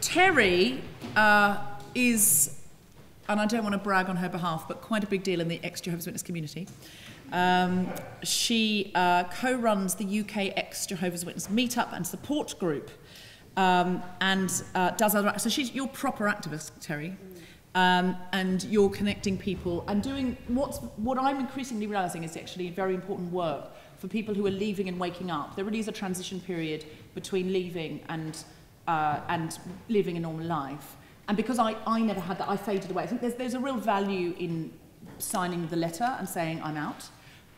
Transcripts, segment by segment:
Terri uh, is, and I don't want to brag on her behalf, but quite a big deal in the ex Jehovah's Witness community. Um, she uh, co runs the UK ex Jehovah's Witness meetup and support group. Um, and uh, does other so she's your proper activist Terri um, and you're connecting people and doing what's what I'm increasingly realizing is actually very important work for people who are leaving and waking up there really is a transition period between leaving and uh, and living a normal life and because I, I never had that I faded away I think there's, there's a real value in signing the letter and saying I'm out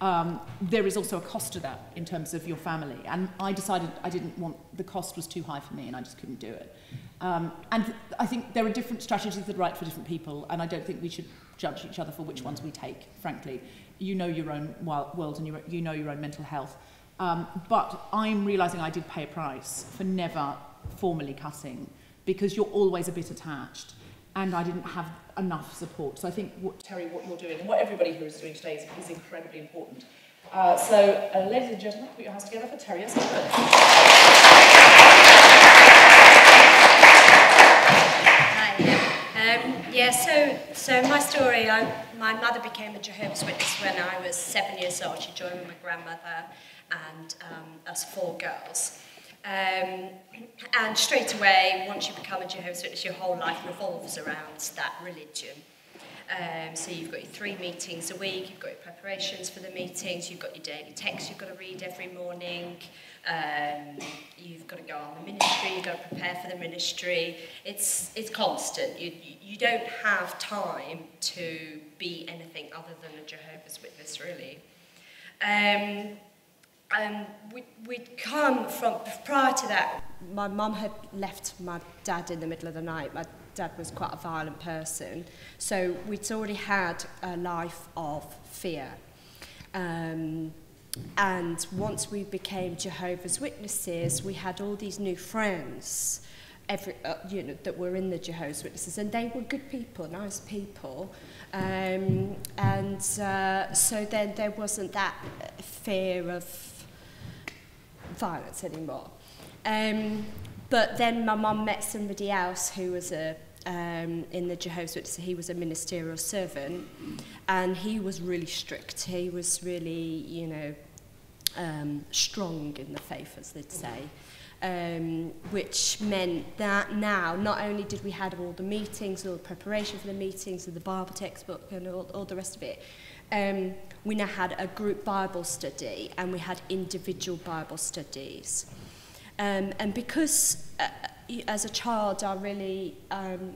um, there is also a cost to that in terms of your family. And I decided I didn't want, the cost was too high for me and I just couldn't do it. Um, and I think there are different strategies that are right for different people and I don't think we should judge each other for which ones we take, frankly. You know your own world and you, know your own mental health. Um, but I'm realising I did pay a price for never formally cutting because you're always a bit attached and I didn't have enough support. So I think, what, Terri, what you're doing and what everybody here is doing today is, is incredibly important. Uh, so, uh, ladies and gentlemen, put your hands together for Terri Hi. Um, yeah, so, so my story, I, my mother became a Jehovah's Witness when I was seven years old. She joined with my grandmother and um, us four girls. Um, and straight away, once you become a Jehovah's Witness, your whole life revolves around that religion. Um, so you've got your three meetings a week, you've got your preparations for the meetings, you've got your daily text you've got to read every morning, um, you've got to go on the ministry, you've got to prepare for the ministry. It's, it's constant. You, you don't have time to be anything other than a Jehovah's Witness, really. Um, um, we, we'd come from, prior to that, my mum had left my dad in the middle of the night. My dad was quite a violent person. So we'd already had a life of fear. Um, and once we became Jehovah's Witnesses, we had all these new friends every, uh, you know, that were in the Jehovah's Witnesses, and they were good people, nice people. Um, and uh, so then there wasn't that fear of violence anymore. Um, but then my mum met somebody else who was a um, in the Jehovah's Witness. He was a ministerial servant, and he was really strict. He was really, you know, um, strong in the faith, as they'd say. Um, which meant that now not only did we have all the meetings, all the preparation for the meetings, and the Bible textbook, and all, all the rest of it, um, we now had a group Bible study and we had individual Bible studies. Um, and because uh, as a child I really, um,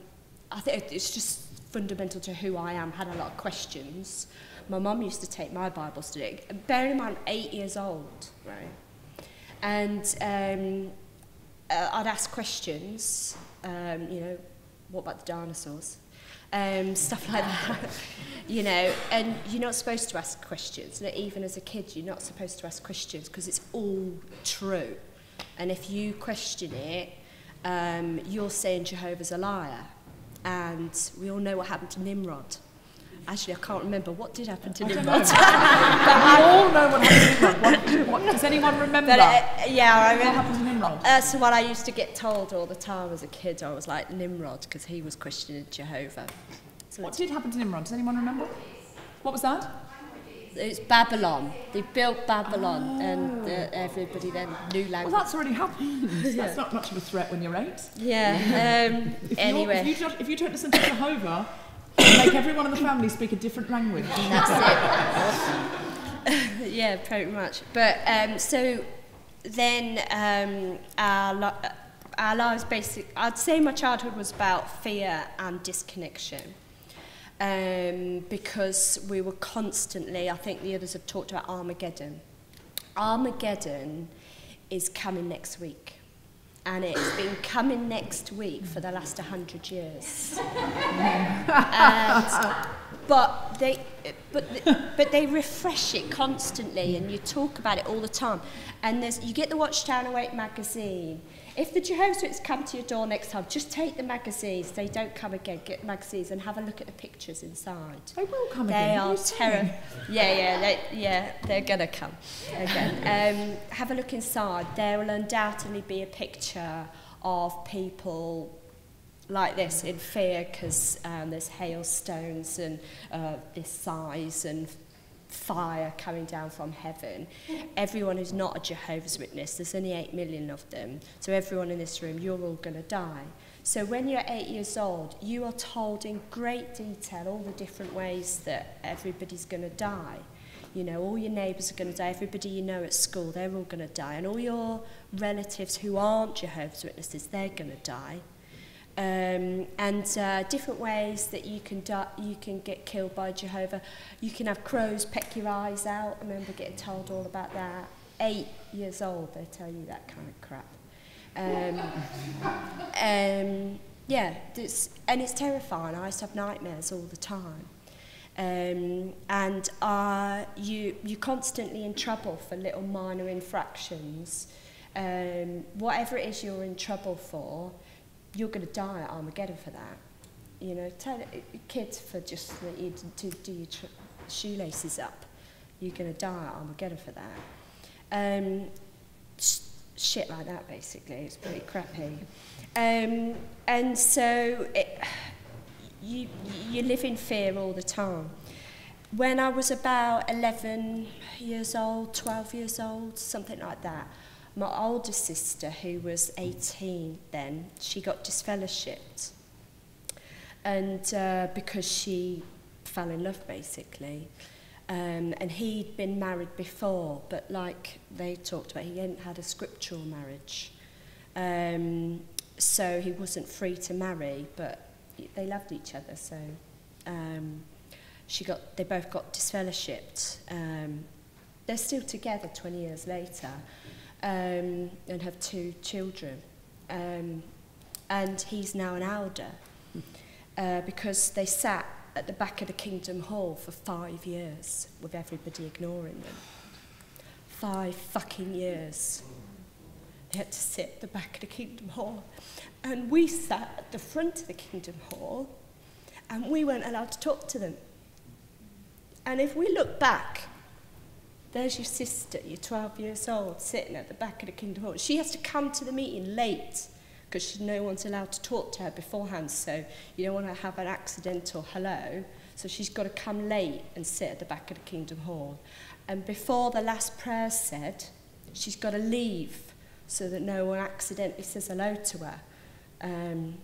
I think it's just fundamental to who I am, had a lot of questions. My mum used to take my Bible study. Bear in mind, I'm eight years old, right? And um, uh, I'd ask questions, um, you know, what about the dinosaurs? Um, stuff like that. you know, and you're not supposed to ask questions. Even as a kid, you're not supposed to ask questions because it's all true. And if you question it, um, you're saying Jehovah's a liar. And we all know what happened to Nimrod. Actually, I can't remember what did happen to Nimrod. but we all know what happened to Nimrod. What, what, does anyone remember? But, uh, yeah, I remember. Nimrod? Uh, so what I used to get told all the time as a kid, I was like Nimrod because he was questioning Jehovah. So what did happen to Nimrod? Does anyone remember? What was that? It's Babylon. They built Babylon, oh. and uh, everybody then knew language. Well, that's already happened. yeah. That's not much of a threat when you're eight. Yeah. Um, if anyway, if you, if you don't listen to Jehovah, make everyone in the family speak a different language. That's it. yeah, pretty much. But um, so then um, our, our lives basically, I'd say my childhood was about fear and disconnection. Um, because we were constantly, I think the others have talked about Armageddon. Armageddon is coming next week. And it's been coming next week for the last 100 years. and but they but but they refresh it constantly and you talk about it all the time and there's you get the Watchtower Awake magazine if the Jehovah's Witnesses come to your door next time, just take the magazines. They don't come again. Get magazines and have a look at the pictures inside. They will come they again. They are terrible. Yeah, yeah, they, yeah. They're gonna come again. Um, have a look inside. There will undoubtedly be a picture of people like this in fear because um, there's hailstones and uh, this size and fire coming down from heaven. Everyone who's not a Jehovah's Witness, there's only 8 million of them, so everyone in this room, you're all going to die. So when you're eight years old, you are told in great detail all the different ways that everybody's going to die. You know, all your neighbours are going to die, everybody you know at school, they're all going to die, and all your relatives who aren't Jehovah's Witnesses, they're going to die. Um, and uh, different ways that you can you can get killed by Jehovah. You can have crows peck your eyes out. I remember getting told all about that. Eight years old, they tell you that kind of crap. Um, um, yeah, this, and it's terrifying. I used to have nightmares all the time. Um, and uh, you, you're constantly in trouble for little minor infractions. Um, whatever it is you're in trouble for, you're going to die at Armageddon for that. You know, tell kids for just you to do your shoelaces up. You're going to die at Armageddon for that. Um, sh shit like that, basically. It's pretty crappy. Um, and so it, you, you live in fear all the time. When I was about 11 years old, 12 years old, something like that, my older sister, who was 18 then, she got disfellowshipped. And uh, because she fell in love, basically. Um, and he'd been married before, but like they talked about, he hadn't had a scriptural marriage. Um, so he wasn't free to marry, but they loved each other. So um, she got, they both got disfellowshipped. Um, they're still together 20 years later um, and have two children. Um, and he's now an elder uh, because they sat at the back of the Kingdom Hall for five years with everybody ignoring them. Five fucking years. They had to sit at the back of the Kingdom Hall. And we sat at the front of the Kingdom Hall and we weren't allowed to talk to them. And if we look back There's your sister, you're 12 years old, sitting at the back of the Kingdom Hall. She has to come to the meeting late because no one's allowed to talk to her beforehand, so you don't want to have an accidental hello. So she's got to come late and sit at the back of the Kingdom Hall. And before the last prayer said, she's got to leave so that no one accidentally says hello to her. Um,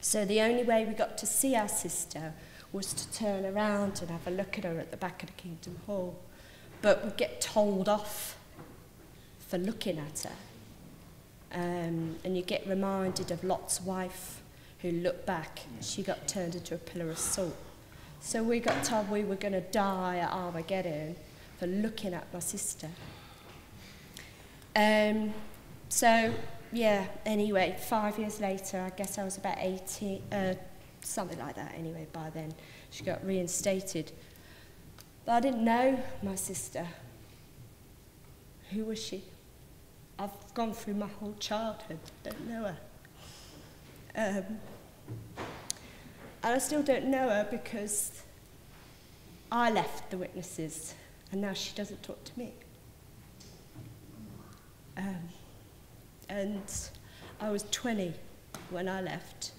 so the only way we got to see our sister was to turn around and have a look at her at the back of the Kingdom Hall. But would get told off for looking at her. Um, and you get reminded of Lot's wife who looked back, she got turned into a pillar of salt. So we got told we were going to die at Armageddon for looking at my sister. Um, so, yeah, anyway, five years later, I guess I was about 18, uh, something like that anyway, by then, she got reinstated. But I didn't know my sister. Who was she? I've gone through my whole childhood, don't know her. Um, and I still don't know her because I left the witnesses and now she doesn't talk to me. Um, and I was 20 when I left.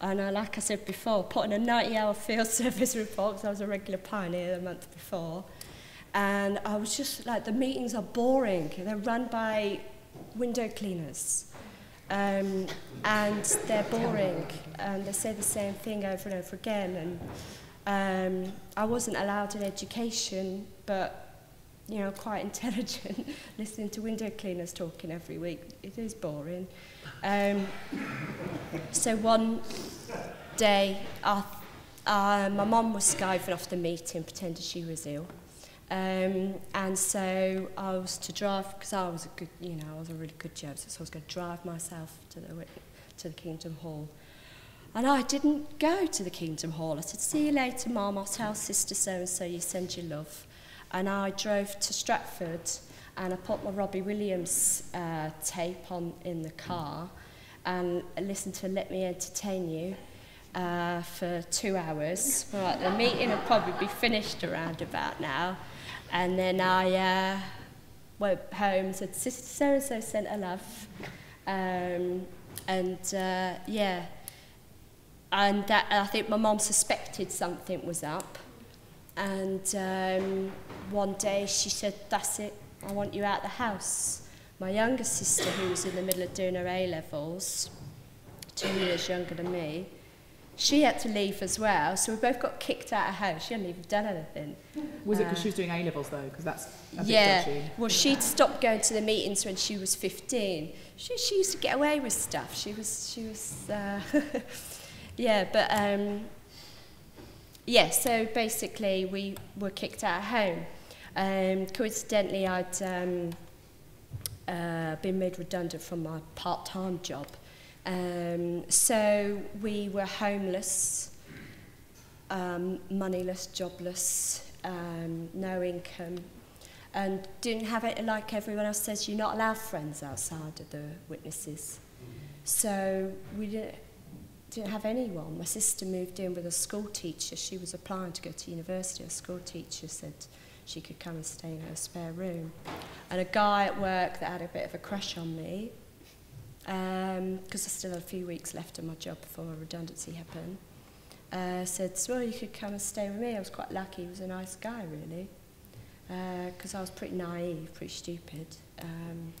And I, like I said before, putting a 90-hour field service report, because I was a regular pioneer the month before, and I was just like, the meetings are boring. They're run by window cleaners. Um, and they're boring. And they say the same thing over and over again. And um, I wasn't allowed an education, but you know, quite intelligent, listening to window cleaners talking every week. It is boring. Um, so one day, uh, my mum was skiving off the meeting, pretending she was ill. Um, and so I was to drive, because I was a good, you know, I was a really good job, so I was going to drive myself to the, to the Kingdom Hall. And I didn't go to the Kingdom Hall. I said, see you later, Mum, I'll tell sister so-and-so you send your love. And I drove to Stratford, and I put my Robbie Williams uh, tape on in the car and listened to Let Me Entertain You uh, for two hours. The meeting will probably be finished around about now. And then I uh, went home and said, Sister so-and-so sent a love. Um, and uh, yeah, and that I think my mom suspected something was up, And um, one day she said, that's it, I want you out of the house. My younger sister, who was in the middle of doing her A-levels, two years younger than me, she had to leave as well, so we both got kicked out of house. She hadn't even done anything. Was uh, it because she um, was doing A levels though? Because that's a yeah. Dodgy. well, she'd stopped going to the meetings when she was 15. She, she used to get away with stuff. She was she was uh, yeah, but um, yeah, so basically we were kicked out of home. Um, coincidentally, I'd um, uh, been made redundant from my part-time job. Um, so we were homeless, um, moneyless, jobless, um, no income, and didn't have it like everyone else says. You're not allowed friends outside of the witnesses. So we didn't, didn't have anyone. My sister moved in with a school teacher. She was applying to go to university. A school teacher said she could come and stay in her spare room. And a guy at work that had a bit of a crush on me, because um, I still had a few weeks left of my job before redundancy happened, uh, said, well, you could come and stay with me. I was quite lucky. He was a nice guy, really, because uh, I was pretty naive, pretty stupid. Um,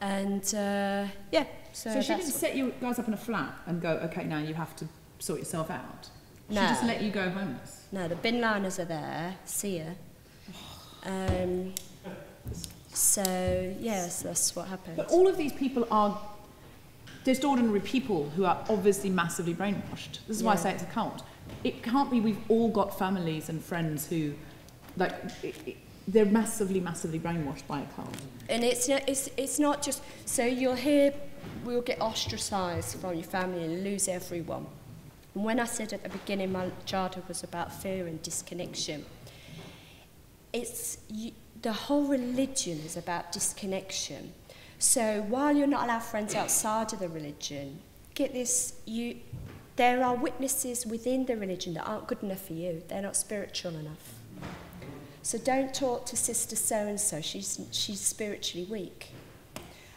and uh, yeah, so, So, she didn't set you guys up in a flat and go, okay, now you have to sort yourself out. She just let you go homeless. No, the bin liners are there, see ya. Um, so, yes, that's what happened. But all of these people are just ordinary people who are obviously massively brainwashed. This is why I say it's a cult. It can't be we've all got families and friends who, like, it, it, they're massively, massively brainwashed by a cult. And it's not, it's, it's not just, so you'll hear, we'll get ostracised from your family and lose everyone. And when I said at the beginning my childhood was about fear and disconnection, it's, you, the whole religion is about disconnection. So while you're not allowed friends outside of the religion, get this, you, there are witnesses within the religion that aren't good enough for you. They're not spiritual enough. So don't talk to sister so-and-so. She's, she's spiritually weak.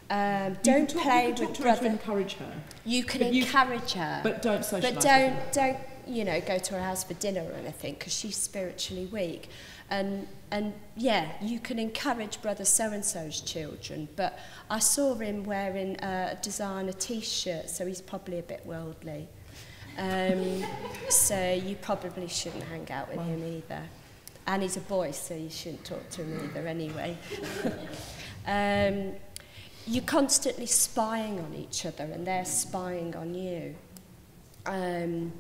Um, don't talk, play with brother. encourage her. You can but encourage you, her. But don't socialise But don't, don't, you know, go to her house for dinner or anything because she's spiritually weak. And, and yeah, you can encourage brother so-and-so's children. But I saw him wearing a designer t-shirt, so he's probably a bit worldly. Um, so you probably shouldn't hang out with him either. And he's a boy, so you shouldn't talk to him either anyway. um, you're constantly spying on each other and they're spying on you. Um,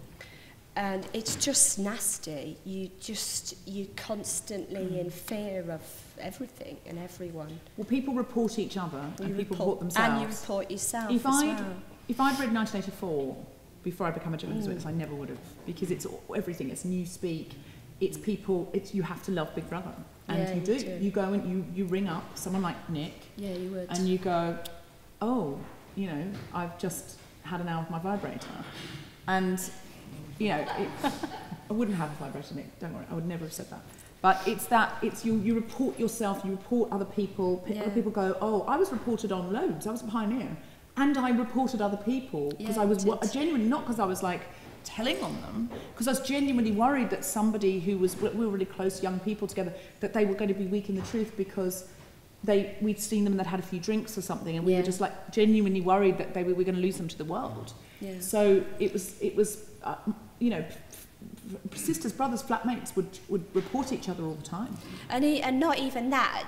and it's just nasty. You just, you're constantly in fear of everything and everyone. Well, people report each other and You people report, themselves. And you report yourself If I'd, well. if I'd read 1984 before I become a Jehovah's Mm. Witness, I never would have because it's all- everything. It's new newspeak. It's people. It's you have to love Big Brother, and Yeah, you you do. do. You go and you you ring up someone like Nick, Yeah, you would. and you go, oh, you know, I've just had an hour of my vibrator, and you know, it, I wouldn't have a vibrator, Nick. Don't worry, I would never have said that. But it's that it's you. You report yourself. You report other people. P- Other people go, oh, I was reported on loads. I was a pioneer, and I reported other people because Yeah, I was genuinely not because I was like telling on them because I was genuinely worried that somebody who was we were really close young people together that they were going to be weak in the truth because they we'd seen them and they'd had a few drinks or something and we Yeah. were just like genuinely worried that they were, we were going to lose them to the world yeah. so it was it was uh, you know sisters brothers flatmates would would report each other all the time And, he, and not even that,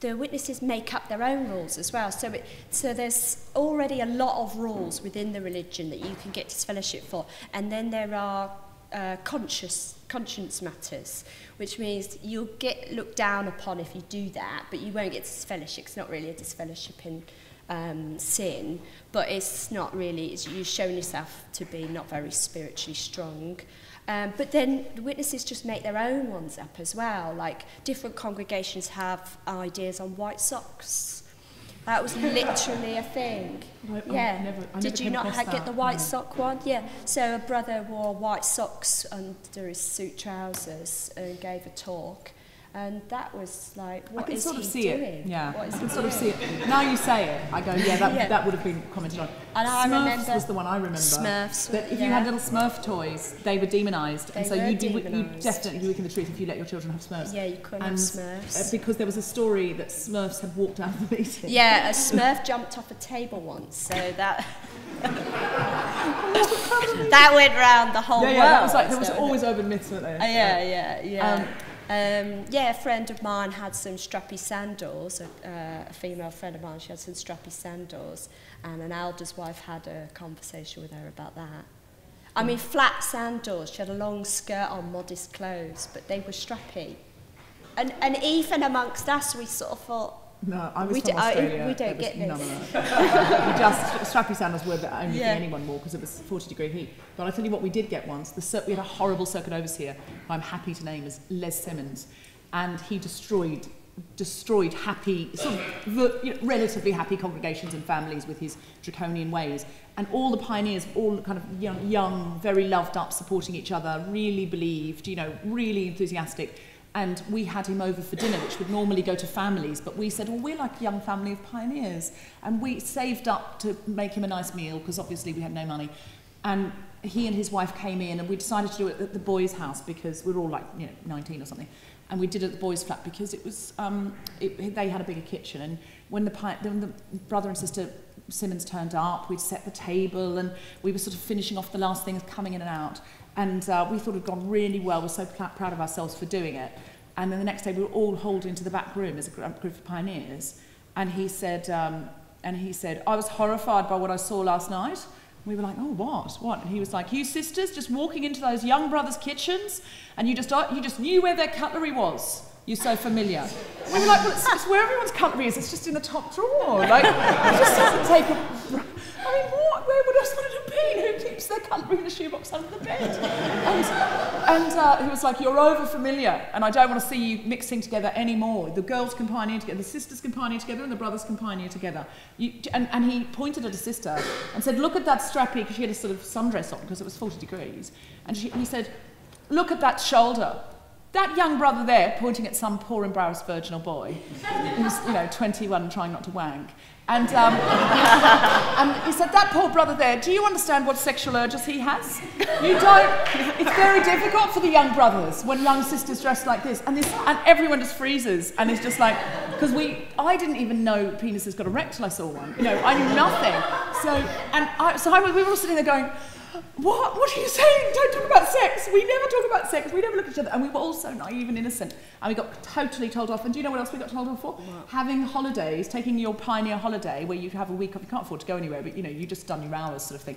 the witnesses make up their own rules as well. So, it, so there's already a lot of rules within the religion that you can get disfellowship for. And then there are uh, conscious conscience matters, which means you'll get looked down upon if you do that, but you won't get disfellowship. It's not really a disfellowship in um, sin, but it's not really, it's, you've shown yourself to be not very spiritually strong. Um, but then the witnesses just make their own ones up as well. Like different congregations have ideas on white socks. That was literally a thing. I, yeah. I never, I Did you not ha- get the white no. sock one? Yeah. So a brother wore white socks under his suit trousers and gave a talk. And that was like, I what can is sort of see doing? it. Yeah, What is I can sort of see it. Now you say it, I go, yeah, that, Yeah. that would have been commented on. And I Smurfs remember- was the one I remember. Smurfs, That if you had little Smurf toys, they were demonised, and so you, you definitely you were in the truth if you let your children have Smurfs. Yeah, you couldn't have Smurfs. uh, because there was a story that Smurfs had walked out of the meeting. Yeah, a Smurf jumped off a table once, so that that went round the whole yeah, world. yeah, that was like there was always urban myths, weren't there? Uh, yeah, yeah, yeah. Um, Um, yeah, a friend of mine had some strappy sandals. A, uh, a female friend of mine, she had some strappy sandals, and an elder's wife had a conversation with her about that. I mean, flat sandals. She had a long skirt on, modest clothes, but they were strappy. And and even amongst us, we sort of thought, No, I was We from do- I- Australia. we don't get none this. of that. We just strappy sandals were the only Yeah. thing anyone wore because it was 40 degree heat. But I tell you what, we did get once. The we had a horrible circuit overseer, I'm happy to name as Les Simmons, and he destroyed destroyed happy, sort of you know, relatively happy congregations and families with his draconian ways. And all the pioneers, all kind of young, young, very loved up, supporting each other, really believed, you know, really enthusiastic. And we had him over for dinner, which would normally go to families. But we said, well, we're like a young family of pioneers. And we saved up to make him a nice meal, because obviously we had no money. And he and his wife came in, and we decided to do it at the boys' house, because we were all like, you know, 19 or something. And we did it at the boys' flat, because it was, um, it, they had a bigger kitchen. And when the, when the brother and sister Simmons turned up, we'd set the table, and we were sort of finishing off the last things coming in and out. And uh, we thought it had gone really well. We're so proud of ourselves for doing it. And then the next day, we were all hauled into the back room as a group of pioneers. And he said, um, and he said, I was horrified by what I saw last night. We were like, oh, what? What? And he was like, you sisters just walking into those young brothers' kitchens, and you just, uh, you just knew where their cutlery was. You're so familiar. We were like, well, it's, it's where everyone's cutlery is. It's just in the top drawer. Like, it just doesn't take a. I mean, what? Where would else would it have been? can't bring the shoebox under the bed? And, and uh, he was like, you're over familiar, and I don't want to see you mixing together anymore. The girls can pioneer together, the sisters can pioneer together, and the brothers can pioneer together. You, and, and he pointed at a sister and said, look at that strappy, because she had a sort of sundress on because it was 40 degrees. And she, he said, look at that shoulder. That young brother there, pointing at some poor embarrassed virginal boy, who's, you know, 21 trying not to wank. And, um, and he said, that poor brother there, do you understand what sexual urges he has? You don't. It's very difficult for the young brothers when young sisters dress like this. And, this, and everyone just freezes and is just like, because we, I didn't even know penises got erect till I saw one. You know, I knew nothing. So, and I, so I, we were all sitting there going, what? What are you saying? Don't talk about sex. We never talk about sex. We never look at each other. And we were all so naive and innocent. And we got totally told off. And do you know what else we got told off for? Having holidays, taking your pioneer holiday where you have a week off. You can't afford to go anywhere, but you know, you just done your hours sort of thing.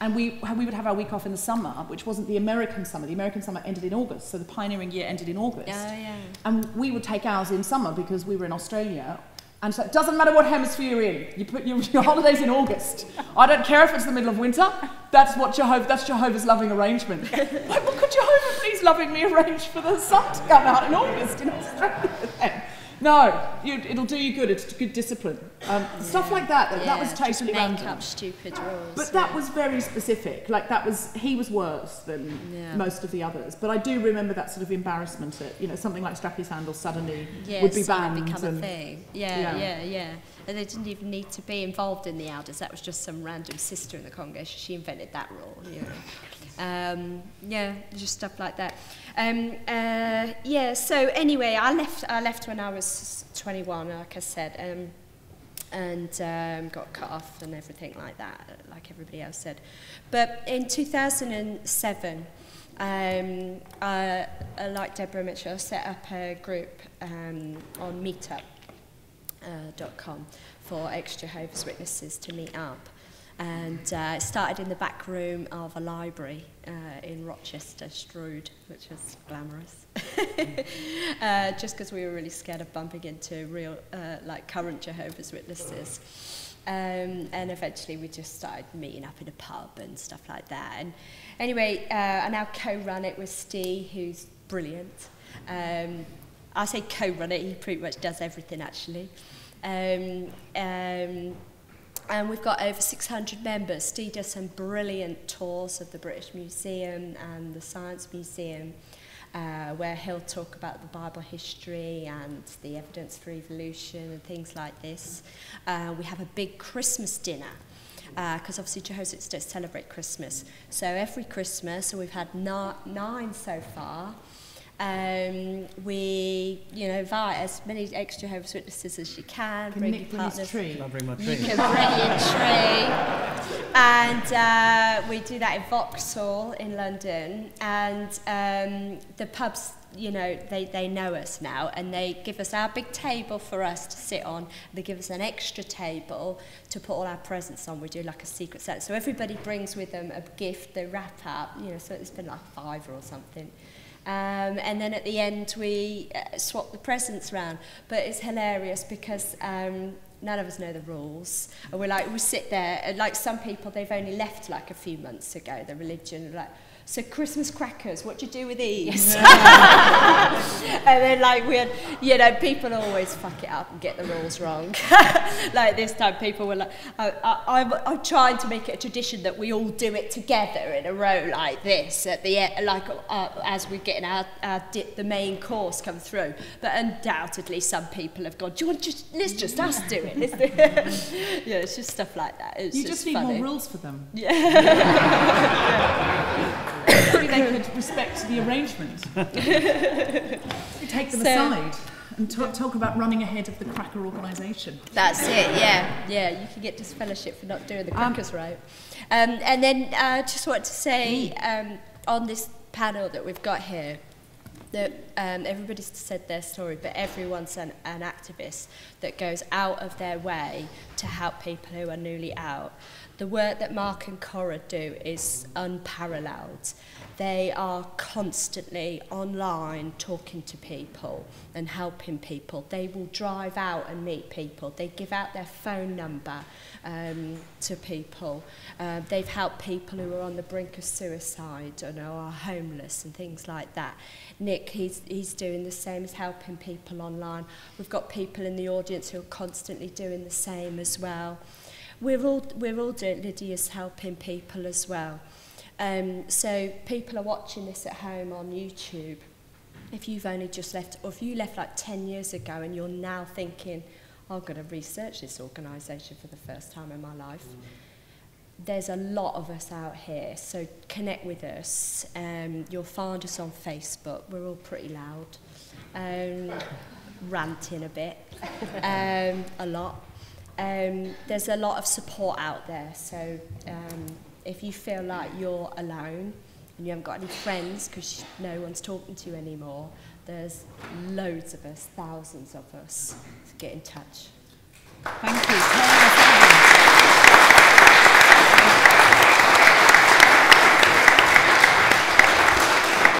And we, we would have our week off in the summer, which wasn't the American summer. The American summer ended in August. So the pioneering year ended in August. Oh, yeah. And we would take ours in summer because we were in Australia. And so it doesn't matter what hemisphere you're in. You put your, your holidays in August. I don't care if it's the middle of winter. That's what Jehovah. That's Jehovah's loving arrangement. like, well, could Jehovah please lovingly arrange for the sun to come out in August in Australia? Then? No, you, it'll do you good. It's good discipline. Um, Stuff like that. That, that was totally random. up stupid rules. But that was very specific. Like that was he was worse than Yeah. most of the others. But I do remember that sort of embarrassment at you know something like strappy sandals suddenly yeah, would be banned. become a thing. Yeah, Yeah. yeah, yeah, And they didn't even need to be involved in the elders. That was just some random sister in the congregation. She invented that rule. You know. Um, yeah, just stuff like that. Um, uh, yeah. So anyway, I left. I left when I was 21, like I said, um, and um, got cut off and everything like that, like everybody else said. But in 2007, um, I, uh, like Deborah Mitchell, set up a group um, on Meetup.com uh, .com for ex-Jehovah's Witnesses to meet up. And uh, it started in the back room of a library uh, in Rochester, Strood, which was glamorous. uh, just because we were really scared of bumping into real, uh, like current Jehovah's Witnesses. Um, and eventually we just started meeting up in a pub and stuff like that. And anyway, uh, I now co-run it with Steve, who's brilliant. Um, I say co-run it, he pretty much does everything actually. Um, um, and we've got over 600 members. Steve does some brilliant tours of the British Museum and the Science Museum. uh, where he'll talk about the Bible history and the evidence for evolution and things like this. Uh, we have a big Christmas dinner because uh, obviously Jehovah's Witnesses celebrate Christmas. So every Christmas, and we've had nine so far, um, we, you know, invite as many ex Jehovah's Witnesses as you can. Can bring Nick your partners. Tree? Can I bring my tree? You can bring your tree. And uh, we do that in Vauxhall in London. And um, the pubs, you know, they, they know us now and they give us our big table for us to sit on. They give us an extra table to put all our presents on. We do like a secret set. So everybody brings with them a gift, they wrap up, you know, so it's been like five or something. Um, and then at the end, we uh, swap the presents round. But it's hilarious because um, none of us know the rules. And we're like, we sit there, and like some people, they've only left like a few months ago, the religion, like, so Christmas crackers, what do you do with these? and then like we had, you know, people always fuck it up and get the rules wrong. like this time people were like, I, I, I'm, I'm trying to make it a tradition that we all do it together in a row like this at the end, like uh, as we're getting our, our dip, the main course come through. But undoubtedly some people have gone, do you want just, let's just us do it. Let's do it. yeah, it's just stuff like that. It's you just, just need funny. more rules for them. Yeah. Maybe they could respect the arrangement. Take them So- aside and talk, talk about running ahead of the cracker organisation. That's it, yeah. Yeah, you can get disfellowship for not doing the Um, crackers right. Um, and then I uh, just want to say um, on this panel that we've got here, that um, everybody's said their story, but everyone's an, an activist that goes out of their way to help people who are newly out. The work that Mark and Cora do is unparalleled. They are constantly online talking to people and helping people. They will drive out and meet people. They give out their phone number um, to people. Uh, they've helped people who are on the brink of suicide and are homeless and things like that. Nick, he's, he's doing the same as helping people online. We've got people in the audience who are constantly doing the same as well. We're all, we're all doing, Lydia's helping people as well. Um, so people are watching this at home on YouTube. If you've only just left, or if you left like 10 years ago and you're now thinking, I'm going to research this organisation for the first time in my life, there's a lot of us out here, so connect with us. Um, you'll find us on Facebook. We're all pretty loud, um, ranting a bit, um, a lot. Um, there's a lot of support out there, so um, if you feel like you're alone and you haven't got any friends because no one's talking to you anymore, there's loads of us, thousands of us. So get in touch. Thank you.